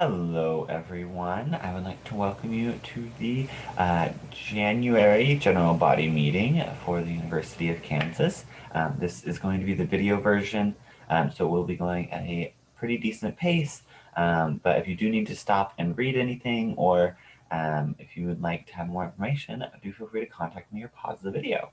Hello, everyone. I would like to welcome you to the uh, January General Body Meeting for the University of Kansas. Um, this is going to be the video version, um, so we'll be going at a pretty decent pace. Um, but if you do need to stop and read anything, or um, if you would like to have more information, do feel free to contact me or pause the video.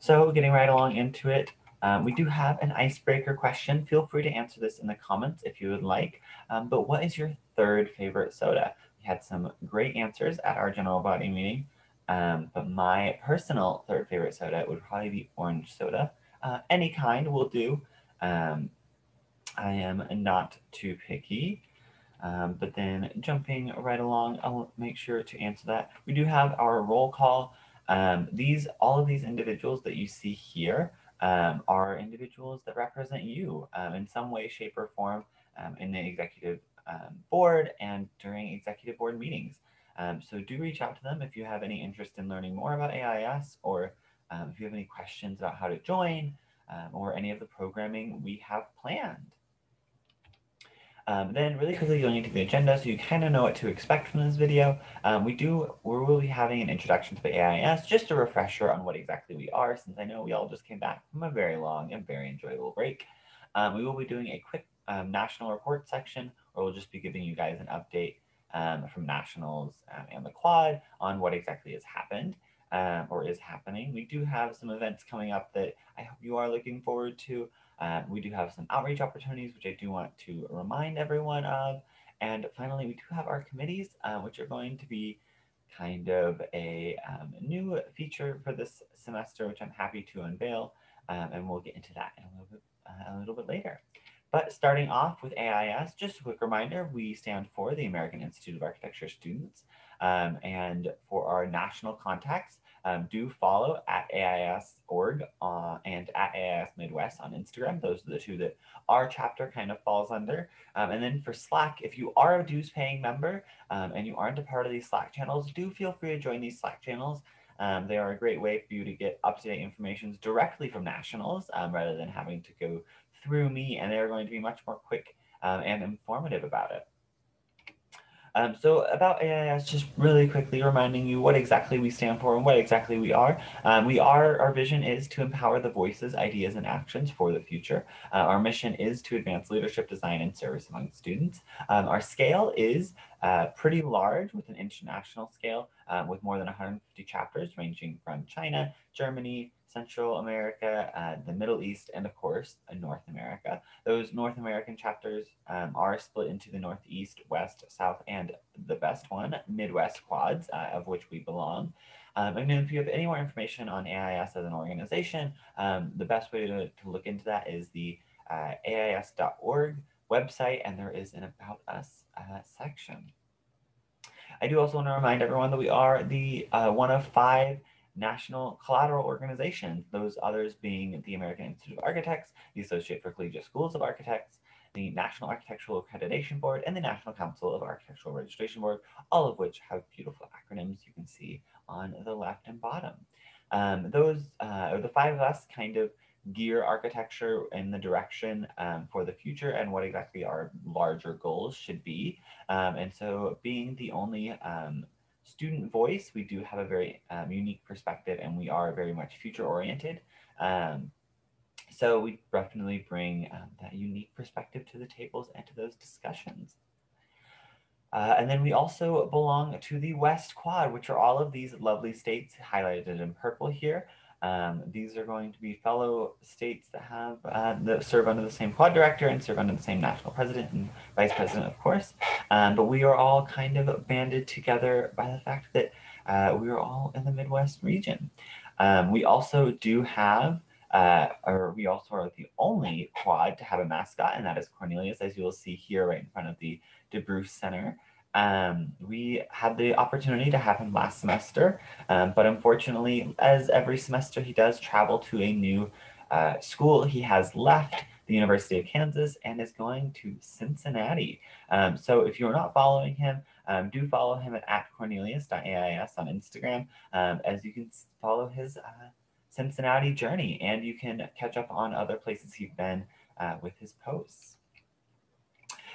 So getting right along into it, um, we do have an icebreaker question. Feel free to answer this in the comments if you would like. Um, but what is your third favorite soda? We had some great answers at our general body meeting. Um, but my personal third favorite soda would probably be orange soda. Uh, any kind will do. Um, I am not too picky. Um, but then jumping right along, I'll make sure to answer that. We do have our roll call. Um, these, all of these individuals that you see here um, are individuals that represent you um, in some way, shape, or form um, in the executive um, board and during executive board meetings. Um, so do reach out to them if you have any interest in learning more about AIAS or if you have any questions about how to join or any of the programming we have planned. Um, then really quickly you're going into the agenda so you kind of know what to expect from this video. Um, we do, we will be having an introduction to the AIAS, just a refresher on what exactly we are, since I know we all just came back from a very long and very enjoyable break. Um, we will be doing a quick um, national report section, where we'll just be giving you guys an update um, from nationals um, and the quad on what exactly has happened. or is happening. We do have some events coming up that I hope you are looking forward to. Uh, we do have some outreach opportunities, which I do want to remind everyone of. And finally, we do have our committees, uh, which are going to be kind of a um, new feature for this semester, which I'm happy to unveil. Um, and we'll get into that in a little bit, uh, a little bit later. But starting off with AIAS, just a quick reminder, we stand for the American Institute of Architecture Students. Um, and for our national contacts, um, do follow at AIAS.org uh, and at AIAS Midwest on Instagram. Those are the two that our chapter kind of falls under. Um, and then for Slack, if you are a dues paying member um, and you aren't a part of these Slack channels, do feel free to join these Slack channels. Um, they are a great way for you to get up-to-date information directly from nationals um, rather than having to go through me. And they're going to be much more quick um, and informative about it. Um, so about AIAS, just really quickly reminding you what exactly we stand for and what exactly we are. Um, we are, our vision is to empower the voices, ideas, and actions for the future. Uh, our mission is to advance leadership, design, and service among students. Um, our scale is uh, pretty large with an international scale um, with more than 150 chapters ranging from China, Germany, Central America, uh, the Middle East, and of course, uh, North America. Those North American chapters um, are split into the Northeast, West, South, and the best one, Midwest quads, uh, of which we belong. Um, and if you have any more information on AIAS as an organization, um, the best way to, to, look into that is the uh, AIAS.org website, and there is an About Us uh, section. I do also want to remind everyone that we are the uh, one of five national collateral organizations, those others being the American Institute of Architects, the Associate for Collegiate Schools of Architects, the National Architectural Accreditation Board, and the National Council of Architectural Registration Board, all of which have beautiful acronyms you can see on the left and bottom. Um, those, uh, the five of us kind of gear architecture in the direction um, for the future and what exactly our larger goals should be. Um, and so being the only um, student voice, we do have a very um, unique perspective and we are very much future oriented. Um, so we definitely bring um, that unique perspective to the tables and to those discussions. Uh, and then we also belong to the West Quad, which are all of these lovely states highlighted in purple here. Um, these are going to be fellow states that have uh, that serve under the same quad director and serve under the same national president and vice president, of course. Um, but we are all kind of banded together by the fact that uh, we are all in the Midwest region. Um, we also do have, uh, or we also are the only quad to have a mascot, and that is Cornelius, as you will see here right in front of the DeBruce Center. Um, we had the opportunity to have him last semester, um, but unfortunately, as every semester, he does travel to a new uh, school. He has left the University of Kansas and is going to Cincinnati. Um, so if you're not following him, um, do follow him at, at cornelius.aias on Instagram, um, as you can follow his uh, Cincinnati journey and you can catch up on other places he's been uh, with his posts.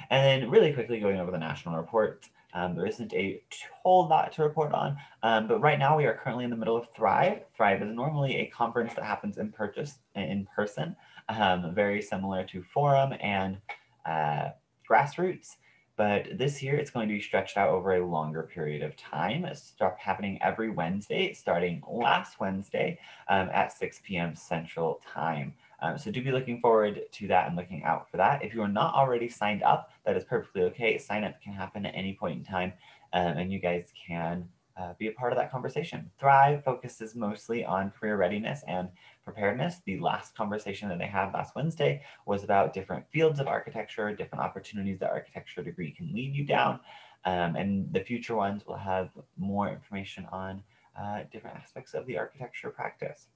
And then really quickly going over the national report. Um, there isn't a whole lot to report on, um, but right now we are currently in the middle of Thrive. Thrive is normally a conference that happens in purchase in person, um, very similar to Forum and uh, Grassroots. But this year it's going to be stretched out over a longer period of time. It's happening every Wednesday, starting last Wednesday um, at 6 p.m. Central Time. Um, so do be looking forward to that and looking out for that. If you are not already signed up, that is perfectly okay. Sign up can happen at any point in time, um, and you guys can uh, be a part of that conversation. Thrive focuses mostly on career readiness and preparedness. The last conversation that I had last Wednesday was about different fields of architecture, different opportunities that architecture degree can lead you down. Um, and the future ones will have more information on uh, different aspects of the architecture practice.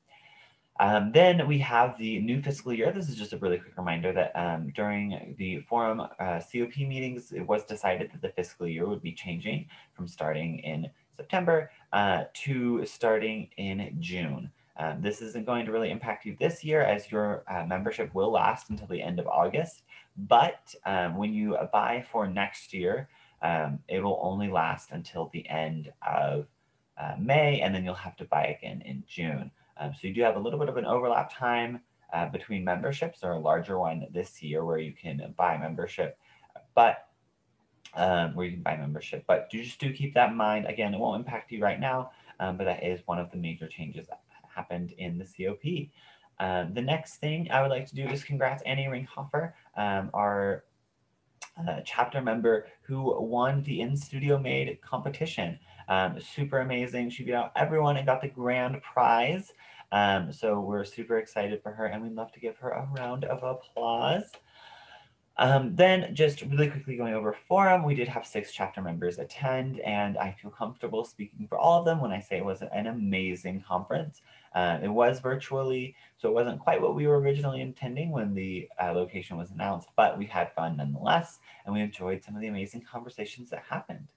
Um, then we have the new fiscal year. This is just a really quick reminder that um, during the forum uh, COP meetings, it was decided that the fiscal year would be changing from starting in September uh, to starting in June. Um, this isn't going to really impact you this year as your uh, membership will last until the end of August. But um, when you buy for next year, um, it will only last until the end of uh, May, and then you'll have to buy again in June. Um, so you do have a little bit of an overlap time uh, between memberships or a larger one this year where you can buy membership, but um, where you can buy membership. But you just do keep that in mind. Again, it won't impact you right now, um, but that is one of the major changes that happened in the COP. Um, the next thing I would like to do is congrats Annie Ringhofer, um, our uh, chapter member who won the In Studio Made competition. Um, super amazing. She beat out everyone and got the grand prize. Um, so we're super excited for her and we'd love to give her a round of applause. Um, then just really quickly going over forum, we did have six chapter members attend and I feel comfortable speaking for all of them when I say it was an amazing conference. Uh, it was virtually, so it wasn't quite what we were originally intending when the uh, location was announced, but we had fun nonetheless and we enjoyed some of the amazing conversations that happened.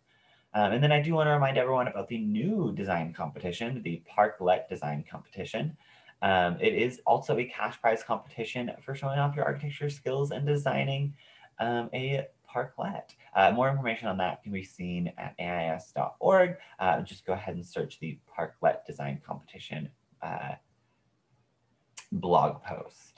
Um, and then I do want to remind everyone about the new design competition, the Parklet Design Competition. Um, it is also a cash prize competition for showing off your architecture skills and designing um, a parklet. Uh, more information on that can be seen at AIAS.org. Uh, just go ahead and search the Parklet Design Competition uh, blog post.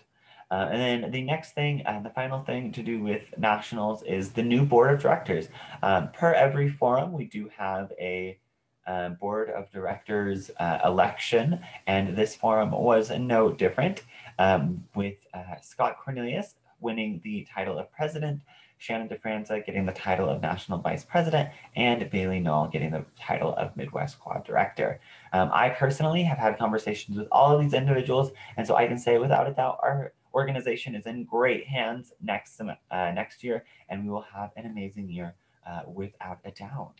Uh, and then the next thing, and uh, the final thing to do with nationals is the new board of directors. Um, per every forum, we do have a uh, board of directors uh, election, and this forum was no different, um, with uh, Scott Cornelius winning the title of president, Shannon DeFranza getting the title of National Vice President, and Bailey Knoll getting the title of Midwest Quad Director. Um, I personally have had conversations with all of these individuals, and so I can say without a doubt our organization is in great hands next, uh, next year, and we will have an amazing year uh, without a doubt.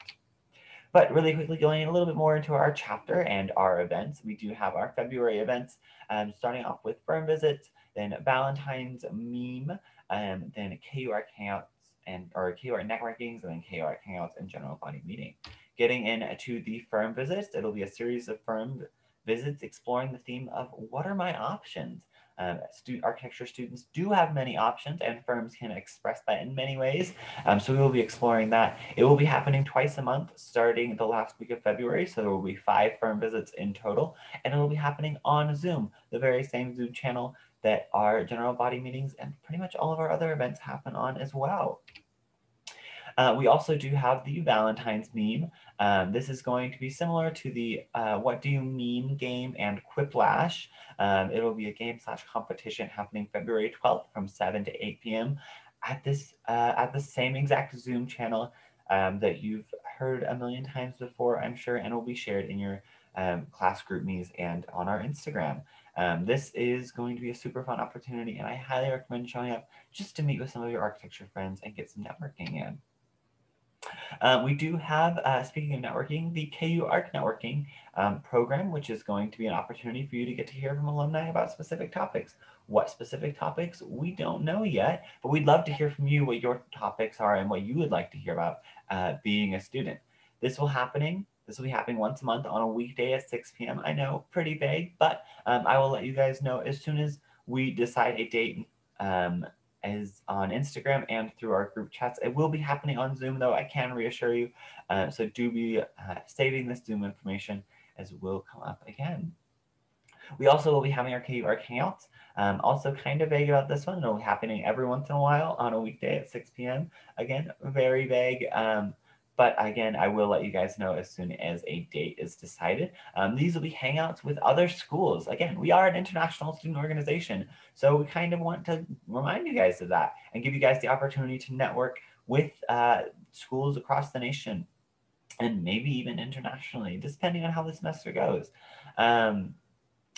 But really quickly going a little bit more into our chapter and our events, we do have our February events, um, starting off with firm visits, then Valentine's meme, um, then KU Arch hangouts and or KU Arch networkings, and then KU Arch hangouts and general body meeting. Getting into the firm visits, it'll be a series of firm visits exploring the theme of what are my options? Um, stu architecture students do have many options and firms can express that in many ways. Um, so we will be exploring that. It will be happening twice a month starting the last week of February. So there will be five firm visits in total and it will be happening on Zoom, the very same Zoom channel that our general body meetings and pretty much all of our other events happen on as well. Uh, we also do have the Valentine's meme. Um, this is going to be similar to the uh, What Do You Meme game and Quiplash. Um, it'll be a game slash competition happening February 12th from 7 to 8 p.m. at this uh, at the same exact Zoom channel um, that you've heard a million times before, I'm sure, and will be shared in your um, class GroupMes and on our Instagram. Um, this is going to be a super fun opportunity, and I highly recommend showing up just to meet with some of your architecture friends and get some networking in. Um, we do have, uh, speaking of networking, the KU Arch networking um, program, which is going to be an opportunity for you to get to hear from alumni about specific topics. What specific topics? We don't know yet, but we'd love to hear from you what your topics are and what you would like to hear about uh, being a student. This will happening. This will be happening once a month on a weekday at 6 p.m. I know, pretty vague, but um, I will let you guys know as soon as we decide a date um, is on Instagram and through our group chats. It will be happening on Zoom, though, I can reassure you. Uh, so do be uh, saving this Zoom information as it will come up again. We also will be having our KU Arch Hangouts. Um, also kind of vague about this one. It'll be happening every once in a while on a weekday at 6 p.m. Again, very vague. Um, but again, I will let you guys know as soon as a date is decided. Um, these will be hangouts with other schools. Again, we are an international student organization. So we kind of want to remind you guys of that and give you guys the opportunity to network with uh, schools across the nation and maybe even internationally, depending on how the semester goes. Um,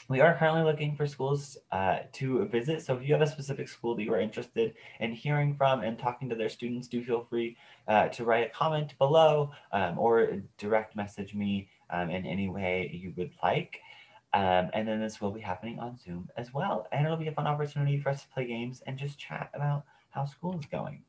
we are currently looking for schools uh, to visit. So if you have a specific school that you are interested in hearing from and talking to their students, do feel free uh, to write a comment below um, or direct message me um, in any way you would like. Um, and then this will be happening on Zoom as well. And it'll be a fun opportunity for us to play games and just chat about how school is going.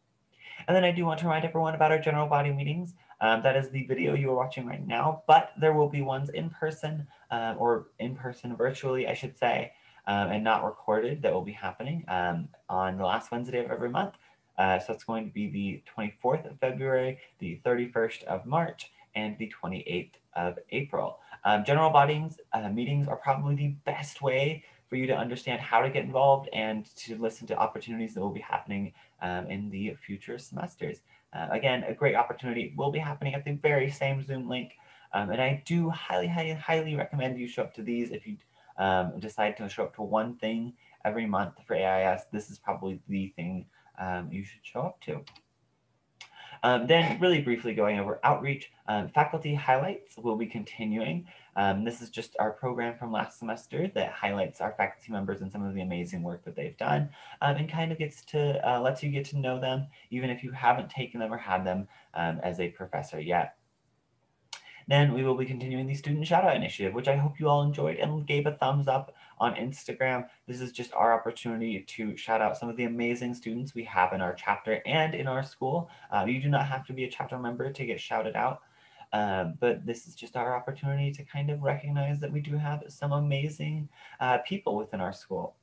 And then I do want to remind everyone about our general body meetings. Um, that is the video you are watching right now, but there will be ones in person um, or in person virtually, I should say, um, and not recorded that will be happening um, on the last Wednesday of every month. Uh, so it's going to be the 24th of February, the 31st of March, and the 28th of April. Um, general bodies uh, meetings are probably the best way for you to understand how to get involved and to listen to opportunities that will be happening um, in the future semesters. Uh, again, a great opportunity will be happening at the very same Zoom link. Um, and I do highly, highly, highly recommend you show up to these. If you um, decide to show up to one thing every month for AIAS, this is probably the thing um, you should show up to. Um, then really briefly going over outreach, um, faculty highlights will be continuing. Um, this is just our program from last semester that highlights our faculty members and some of the amazing work that they've done um, and kind of gets to, uh, lets you get to know them even if you haven't taken them or had them um, as a professor yet. Then we will be continuing the Student Shoutout Initiative, which I hope you all enjoyed and gave a thumbs up on Instagram. This is just our opportunity to shout out some of the amazing students we have in our chapter and in our school. Uh, you do not have to be a chapter member to get shouted out. Um, but this is just our opportunity to kind of recognize that we do have some amazing uh, people within our school.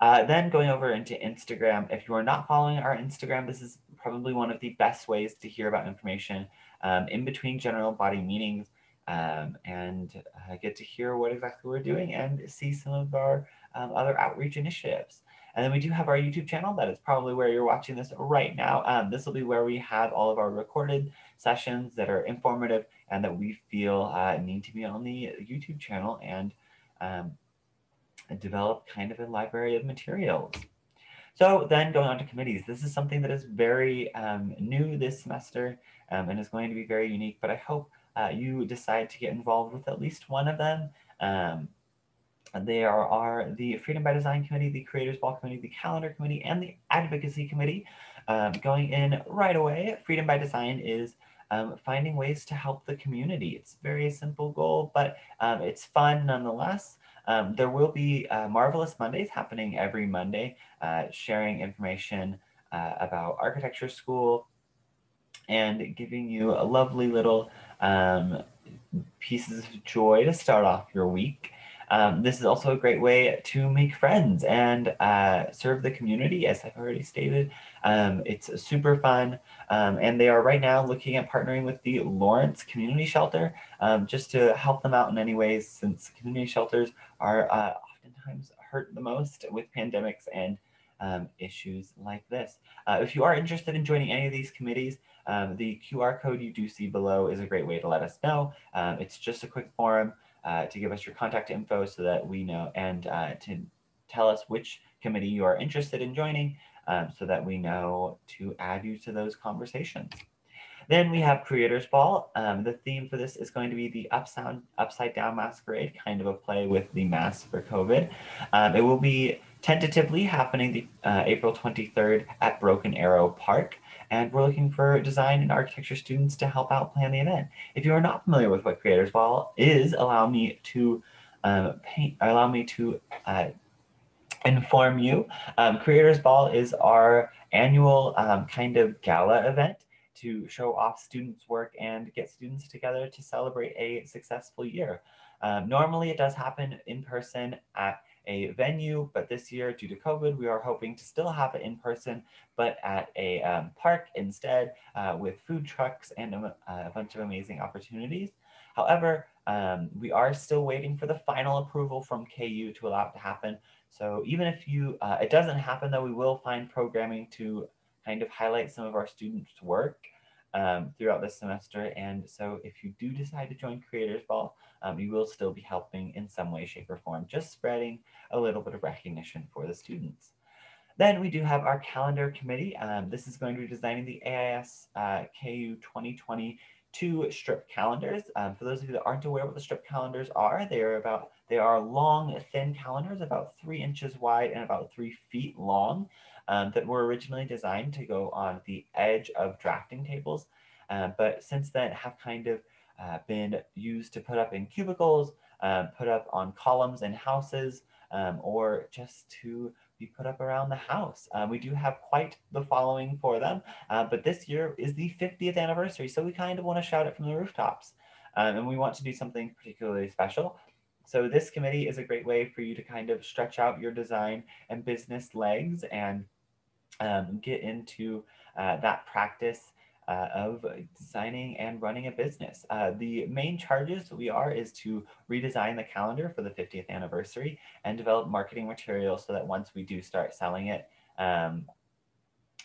Uh, then going over into Instagram, if you are not following our Instagram, this is probably one of the best ways to hear about information um, in between general body meetings um, and get to hear what exactly we're doing and see some of our um, other outreach initiatives. And then we do have our YouTube channel. That is probably where you're watching this right now. Um, this will be where we have all of our recorded sessions that are informative and that we feel uh, need to be on the YouTube channel and um, develop kind of a library of materials. So then going on to committees, this is something that is very um, new this semester um, and is going to be very unique, but I hope uh, you decide to get involved with at least one of them. Um, there are the Freedom by Design Committee, the Creators Ball Committee, the Calendar Committee, and the Advocacy Committee. Um, going in right away, Freedom by Design is um, finding ways to help the community. It's a very simple goal, but um, it's fun nonetheless. Um, there will be uh, Marvelous Mondays happening every Monday, uh, sharing information uh, about architecture school and giving you a lovely little um, pieces of joy to start off your week. Um, this is also a great way to make friends and uh, serve the community, as I've already stated. Um, it's super fun, um, and they are right now looking at partnering with the Lawrence Community Shelter um, just to help them out in any ways, since community shelters are uh, oftentimes hurt the most with pandemics and um, issues like this. Uh, if you are interested in joining any of these committees, um, the QR code you do see below is a great way to let us know. Um, it's just a quick form uh, to give us your contact info so that we know and uh, to tell us which committee you are interested in joining um, so that we know to add you to those conversations. Then we have Creators Ball. Um, the theme for this is going to be the upside, upside down masquerade, kind of a play with the mask for COVID. Um, it will be tentatively happening the, uh, April 23rd at Broken Arrow Park and we're looking for design and architecture students to help out plan the event. If you are not familiar with what Creators Ball is, allow me to um, paint, allow me to uh, inform you. Um, Creators Ball is our annual um, kind of gala event to show off students' work and get students together to celebrate a successful year. Um, normally, it does happen in person at a venue, but this year, due to COVID, we are hoping to still have it in person, but at a um, park instead uh, with food trucks and a, a, bunch of amazing opportunities. However, um, we are still waiting for the final approval from KU to allow it to happen. So even if you uh, it doesn't happen, though, we will find programming to kind of highlight some of our students' work um, throughout this semester. And so if you do decide to join Creators Ball, um, you will still be helping in some way, shape, or form, just spreading a little bit of recognition for the students. Then we do have our calendar committee. Um, this is going to be designing the AIAS uh, KU 2022 strip calendars. Um, for those of you that aren't aware what the strip calendars are, they are about they are long, thin calendars, about three inches wide and about three feet long um, that were originally designed to go on the edge of drafting tables, uh, but since then have kind of uh, been used to put up in cubicles, um, put up on columns in houses, um, or just to be put up around the house. Um, we do have quite the following for them, uh, but this year is the 50th anniversary, so we kind of want to shout it from the rooftops. Um, and we want to do something particularly special. So this committee is a great way for you to kind of stretch out your design and business legs and um, get into uh, that practice uh, of designing and running a business. Uh, the main charges we are is to redesign the calendar for the 50th anniversary and develop marketing materials so that once we do start selling it, um,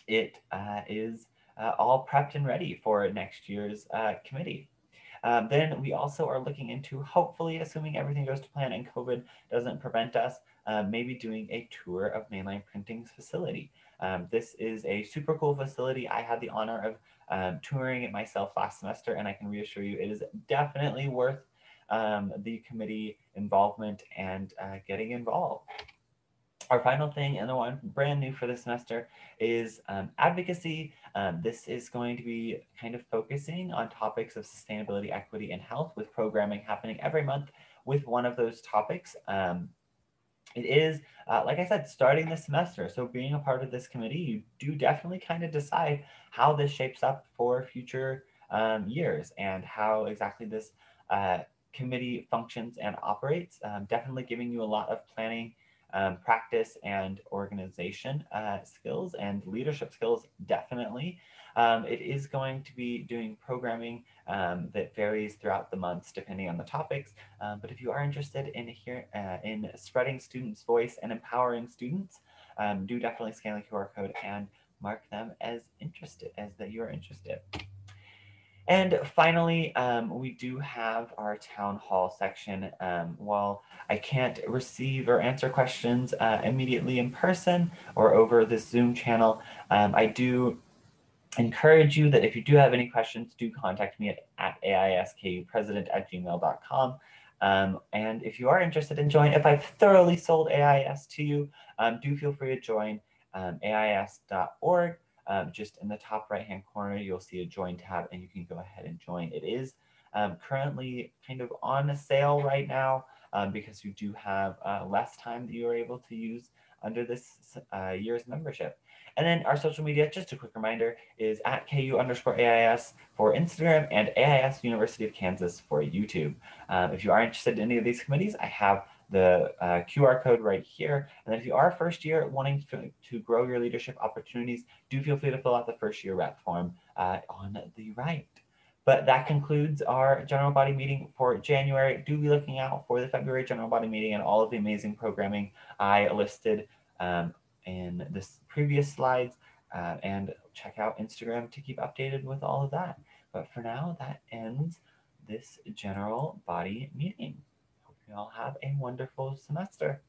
it uh, is uh, all prepped and ready for next year's uh, committee. Um, then we also are looking into, hopefully, assuming everything goes to plan and COVID doesn't prevent us, maybe doing a tour of Mainline Printing's facility. Um, this is a super cool facility. I had the honor of um, touring it myself last semester, and I can reassure you it is definitely worth um, the committee involvement and uh, getting involved. Our final thing and the one brand new for this semester is um, advocacy. Um, this is going to be kind of focusing on topics of sustainability, equity, and health with programming happening every month with one of those topics. Um, it is, uh, like I said, starting this semester. So being a part of this committee, you do definitely kind of decide how this shapes up for future um, years and how exactly this uh, committee functions and operates. Um, definitely giving you a lot of planning um, practice and organization uh, skills and leadership skills, definitely. Um, it is going to be doing programming um, that varies throughout the months depending on the topics. Um, but if you are interested in here uh, in spreading students' voice and empowering students, um, do definitely scan the QR code and mark them as interested, as that you are interested. And finally, um, we do have our town hall section. Um, while I can't receive or answer questions uh, immediately in person or over the Zoom channel, um, I do encourage you that if you do have any questions, do contact me at, at aiskupresident at gmail.com. Um, and if you are interested in joining, if I've thoroughly sold AIAS to you, um, do feel free to join um, AIAS.org. Um, just in the top right hand corner, you'll see a join tab and you can go ahead and join. It is um, currently kind of on a sale right now um, because you do have uh, less time that you are able to use under this uh, year's membership. And then our social media, just a quick reminder, is at KU underscore AIAS for Instagram and AIAS University of Kansas for YouTube. Um, if you are interested in any of these committees, I have the uh, QR code right here. And if you are first year wanting to, to, grow your leadership opportunities, do feel free to fill out the first year rep form uh, on the right. But that concludes our general body meeting for January. Do be looking out for the February general body meeting and all of the amazing programming I listed um, in this previous slides uh, and check out Instagram to keep updated with all of that. But for now, that ends this general body meeting. You all have a wonderful semester.